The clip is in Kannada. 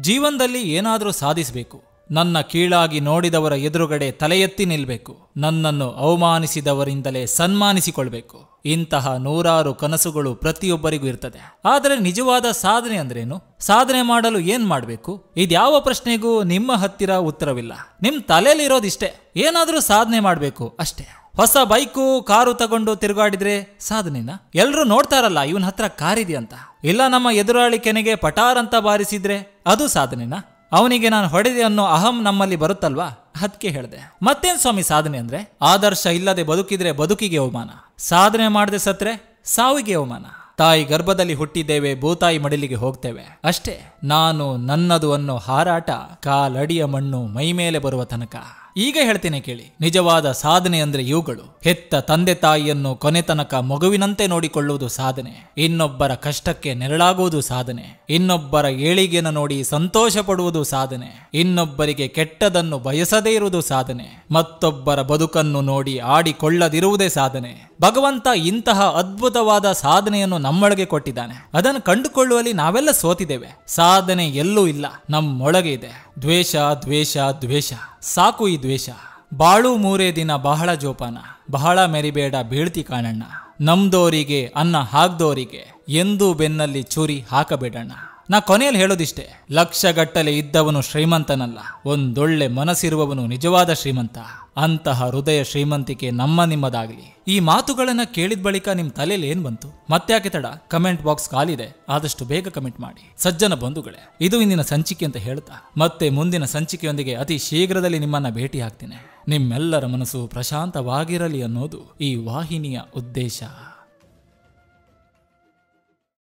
ಜೀವನದಲ್ಲಿ ಏನಾದರೂ ಸಾಧಿಸಬೇಕು. ನನ್ನ ಕೀಳಾಗಿ ನೋಡಿದವರ ಎದುರುಗಡೆ ತಲೆ ಎತ್ತಿ ನಿಲ್ಲಬೇಕು ನನ್ನನ್ನು ಅವಮಾನಿಸಿದವರಿಂದಲೇ ಸನ್ಮಾನಿಸಿಕೊಳ್ಬೇಕು. ಇಂತಹ ನೂರಾರು ಕನಸುಗಳು ಪ್ರತಿಯೊಬ್ಬರಿಗೂ ಇರ್ತದೆ. ಆದರೆ ನಿಜವಾದ ಸಾಧನೆ ಅಂದ್ರೇನು? ಸಾಧನೆ ಮಾಡಲು ಏನ್ ಮಾಡಬೇಕು? ಇದ್ಯಾವ ಪ್ರಶ್ನೆಗೂ ನಿಮ್ಮ ಹತ್ತಿರ ಉತ್ತರವಿಲ್ಲ. ನಿಮ್ ತಲೆಯಲ್ಲಿರೋದಿಷ್ಟೇ. ಏನಾದರೂ ಸಾಧನೆ ಮಾಡಬೇಕು ಅಷ್ಟೇ. ಹೊಸ ಬೈಕು, ಕಾರು ತಗೊಂಡು ತಿರುಗಾಡಿದ್ರೆ ಸಾಧನೆನಾ? ಎಲ್ರು ನೋಡ್ತಾರಲ್ಲ, ಇವನ್ ಹತ್ರ ಕಾರಿದೆ ಅಂತ. ಇಲ್ಲ, ನಮ್ಮ ಎದುರಾಳಿ ಕೆನೆಗೆ ಪಟಾರ್ ಅಂತ ಬಾರಿಸಿದ್ರೆ ಅದು ಸಾಧನೆನಾ? ಅವನಿಗೆ ನಾನು ಹೊಡೆದೆ ಅನ್ನೋ ಅಹಂ ನಮ್ಮಲ್ಲಿ ಬರುತ್ತಲ್ವಾ? ಅದಕ್ಕೆ ಹೇಳಿದೆ. ಮತ್ತೇನ್ ಸ್ವಾಮಿ ಸಾಧನೆ ಅಂದ್ರೆ? ಆದರ್ಶ ಇಲ್ಲದೆ ಬದುಕಿದ್ರೆ ಬದುಕಿಗೆ ಅವಮಾನ. ಸಾಧನೆ ಮಾಡದೆ ಸತ್ರೆ, ಸಾವಿಗೆ ಅವಮಾನ. ತಾಯಿ ಗರ್ಭದಲ್ಲಿ ಹುಟ್ಟಿದ್ದೇವೆ, ಭೂತಾಯಿ ಮಡಿಲಿಗೆ ಹೋಗ್ತೇವೆ. ಅಷ್ಟೇ. ನಾನು ನನ್ನದು ಅನ್ನೋ ಹಾರಾಟ, ಕಾಲಡಿಯ ಮಣ್ಣು ಮೈಮೇಲೆ ಬರುವ ತನಕ. ಈಗ ಹೇಳ್ತೇನೆ ಕೇಳಿ, ನಿಜವಾದ ಸಾಧನೆ ಅಂದ್ರೆ ಇವುಗಳು. ಹೆತ್ತ ತಂದೆ ತಾಯಿಯನ್ನು ಕೊನೆ ತನಕ ಮಗುವಿನಂತೆ ನೋಡಿಕೊಳ್ಳುವುದು ಸಾಧನೆ. ಇನ್ನೊಬ್ಬರ ಕಷ್ಟಕ್ಕೆ ನೆರಳಾಗುವುದು ಸಾಧನೆ. ಇನ್ನೊಬ್ಬರ ಏಳಿಗೆಯನ್ನು ನೋಡಿ ಸಂತೋಷ ಪಡುವುದು ಸಾಧನೆ. ಇನ್ನೊಬ್ಬರಿಗೆ ಕೆಟ್ಟದನ್ನು ಬಯಸದೇ ಇರುವುದು ಸಾಧನೆ. ಮತ್ತೊಬ್ಬರ ಬದುಕನ್ನು ನೋಡಿ ಆಡಿಕೊಳ್ಳದಿರುವುದೇ ಸಾಧನೆ. ಭಗವಂತ ಇಂತಹ ಅದ್ಭುತವಾದ ಸಾಧನೆಯನ್ನು ನಮ್ಮೊಳಗೆ ಕೊಟ್ಟಿದ್ದಾನೆ. ಅದನ್ನು ಕಂಡುಕೊಳ್ಳುವಲ್ಲಿ ನಾವೆಲ್ಲ ಸೋತಿದ್ದೇವೆ. ಸಾಧನೆ ಎಲ್ಲೂ ಇಲ್ಲ, ನಮ್ಮೊಳಗೆ ಇದೆ. ದ್ವೇಷ ದ್ವೇಷ ದ್ವೇಷ. ಸಾಕು ಈ ದ್ವೇಷ. ಬಾಳು ಮೂರೇ ದಿನ ಬಹಳ ಜೋಪಾನ. ಬಹಳ ಮೆರಿಬೇಡ ಬೀಳ್ತಿ ಕಾಣಣ್ಣ. ನಮ್ದೋರಿಗೆ ಅನ್ನ ಹಾಕ್ದೋರಿಗೆ ಎಂದೂ ಬೆನ್ನಲ್ಲಿ ಚೂರಿ ಹಾಕಬೇಡಣ್ಣ. ನಾ ಕೊನೆಯಲ್ಲಿ ಹೇಳೋದಿಷ್ಟೇ, ಲಕ್ಷಗಟ್ಟಲೆ ಇದ್ದವನು ಶ್ರೀಮಂತನಲ್ಲ, ಒಂದೊಳ್ಳೆ ಮನಸ್ಸಿರುವವನು ನಿಜವಾದ ಶ್ರೀಮಂತ. ಅಂತಹ ಹೃದಯ ಶ್ರೀಮಂತಿಕೆ ನಮ್ಮ ನಿಮ್ಮದಾಗಲಿ. ಈ ಮಾತುಗಳನ್ನ ಕೇಳಿದ ಬಳಿಕ ನಿಮ್ ತಲೆಯಲ್ಲಿ ಏನ್ ಬಂತು? ಮತ್ತ್ಯಾಕೆ ತಡ? ಕಮೆಂಟ್ ಬಾಕ್ಸ್ ಕಾಲಿದೆ ಆದಷ್ಟು ಬೇಗ ಕಮೆಂಟ್ ಮಾಡಿ. ಸಜ್ಜನ ಬಂಧುಗಳೇ, ಇದು ಇಂದಿನ ಸಂಚಿಕೆ ಅಂತ ಹೇಳ್ತಾ. ಮತ್ತೆ ಮುಂದಿನ ಸಂಚಿಕೆಯೊಂದಿಗೆ ಅತಿ ಶೀಘ್ರದಲ್ಲಿ ನಿಮ್ಮನ್ನ ಭೇಟಿ ಹಾಕ್ತೇನೆ ನಿಮ್ಮೆಲ್ಲರ ಮನಸ್ಸು ಪ್ರಶಾಂತವಾಗಿರಲಿ ಅನ್ನೋದು ಈ ವಾಹಿನಿಯ ಉದ್ದೇಶ.